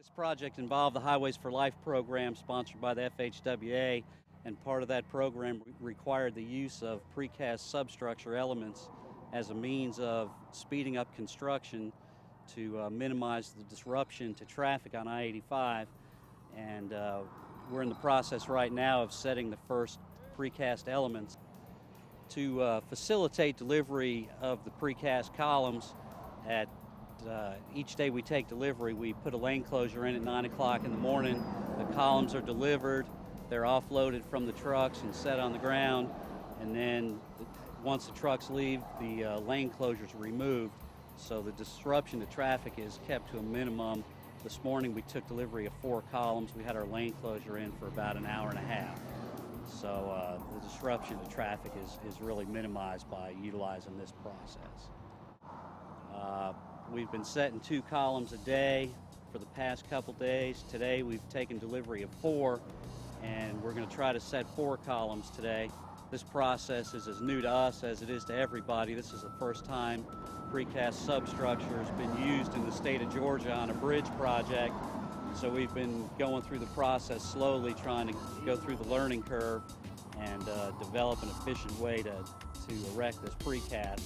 This project involved the Highways for Life program sponsored by the FHWA, and part of that program required the use of precast substructure elements as a means of speeding up construction to uh, minimize the disruption to traffic on I 85. And uh, we're in the process right now of setting the first precast elements to uh, facilitate delivery of the precast columns at uh, each day we take delivery, we put a lane closure in at 9 o'clock in the morning. The columns are delivered, they're offloaded from the trucks and set on the ground, and then once the trucks leave, the uh, lane closures are removed. So the disruption to traffic is kept to a minimum. This morning we took delivery of four columns. We had our lane closure in for about an hour and a half. So uh, the disruption to traffic is, is really minimized by utilizing this process. Uh, we've been setting two columns a day for the past couple days. Today we've taken delivery of four, and we're going to try to set four columns today. This process is as new to us as it is to everybody. This is the first time precast substructure has been used in the state of Georgia on a bridge project. So we've been going through the process slowly, trying to go through the learning curve and uh, develop an efficient way to, to erect this precast.